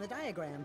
the diagram.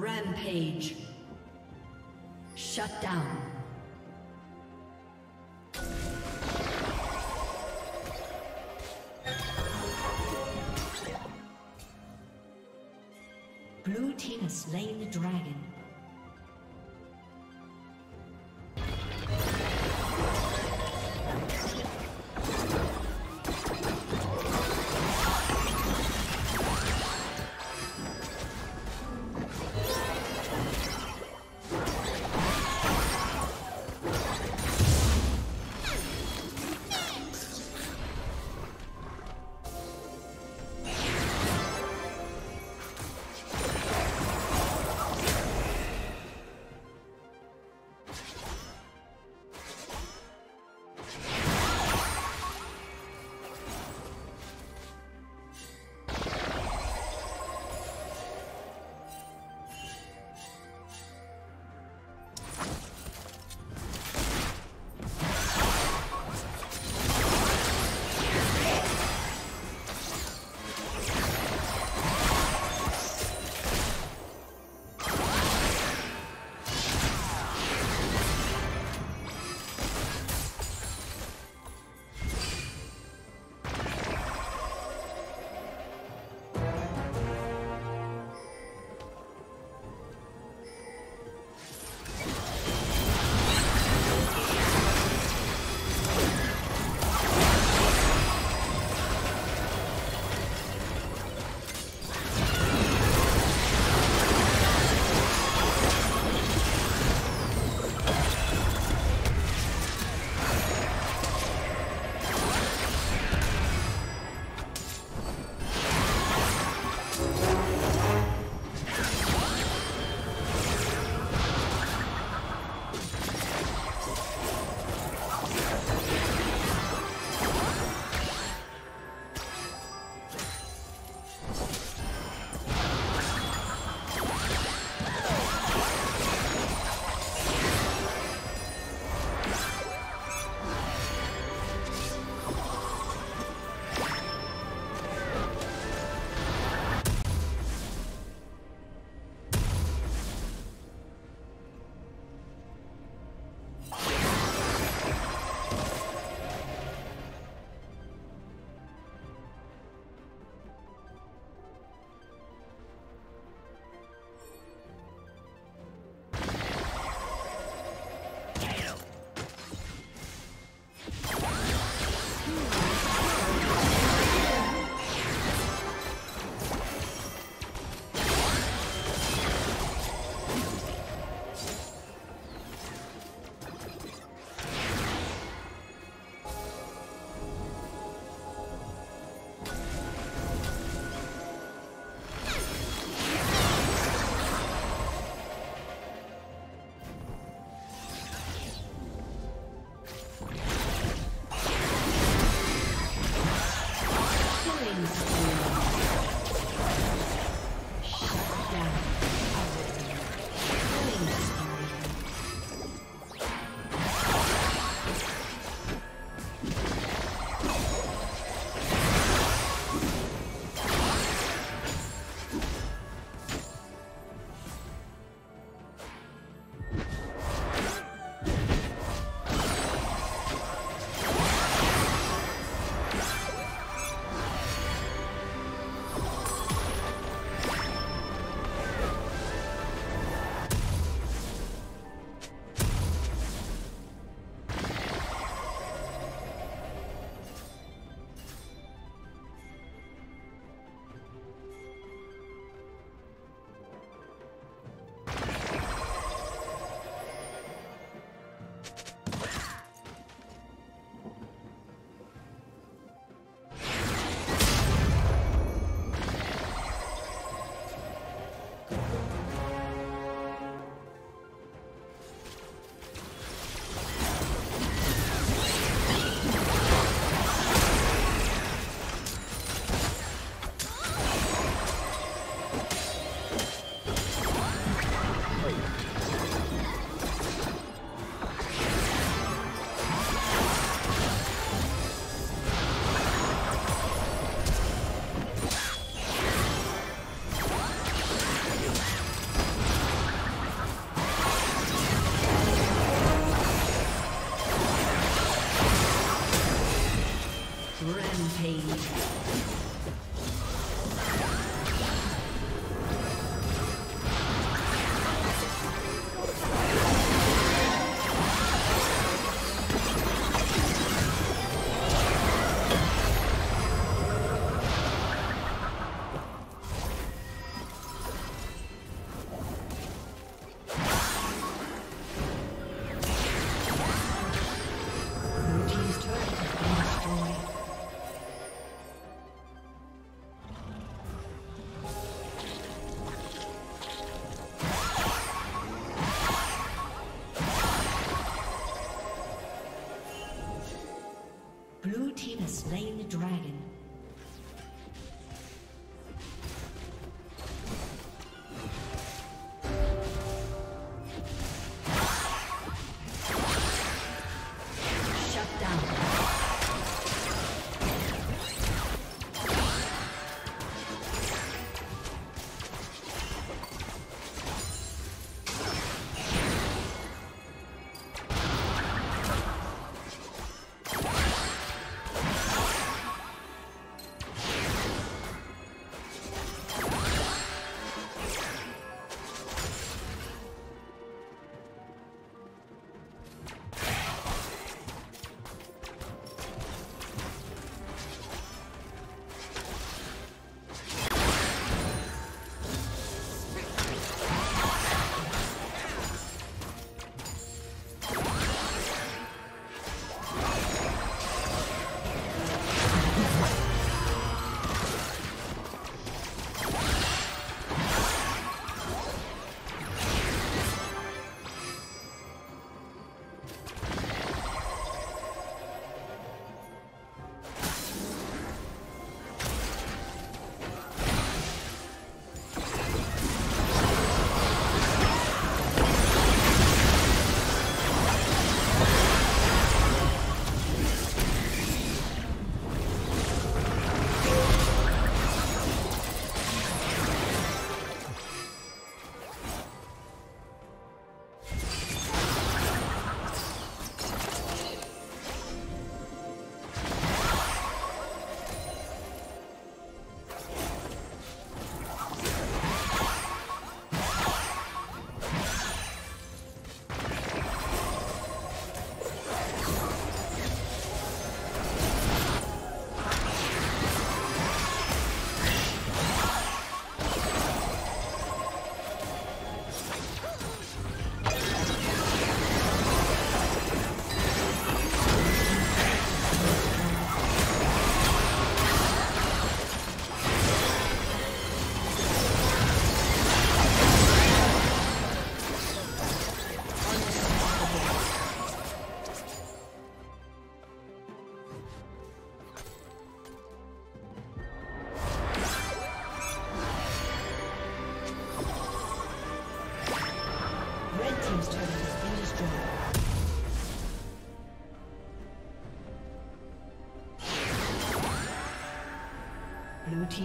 Rampage. Shut down.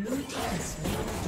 Blue team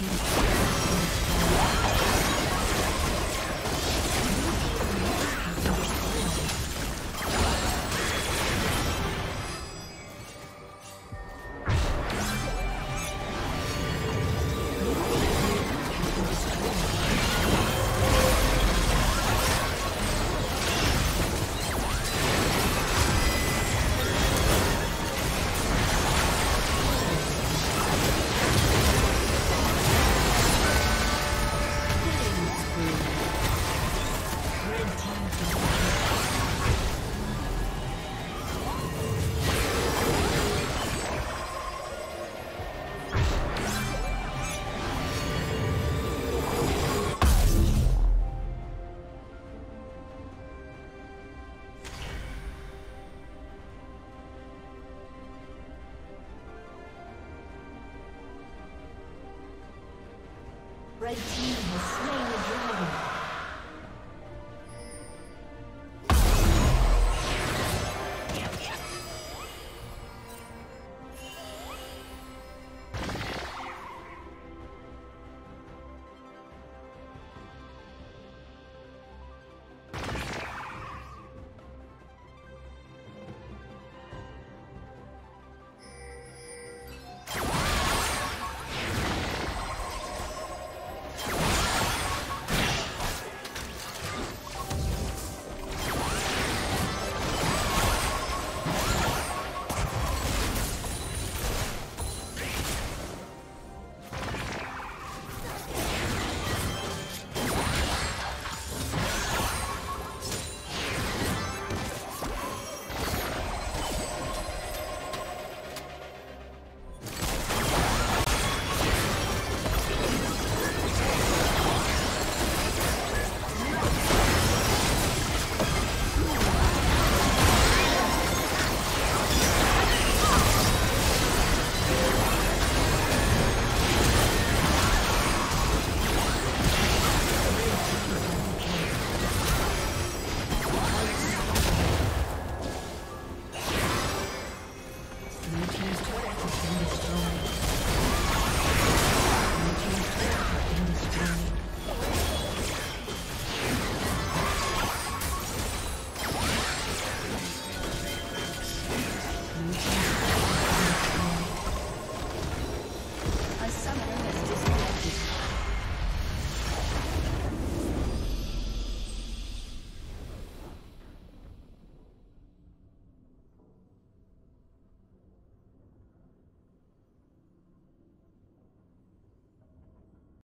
team's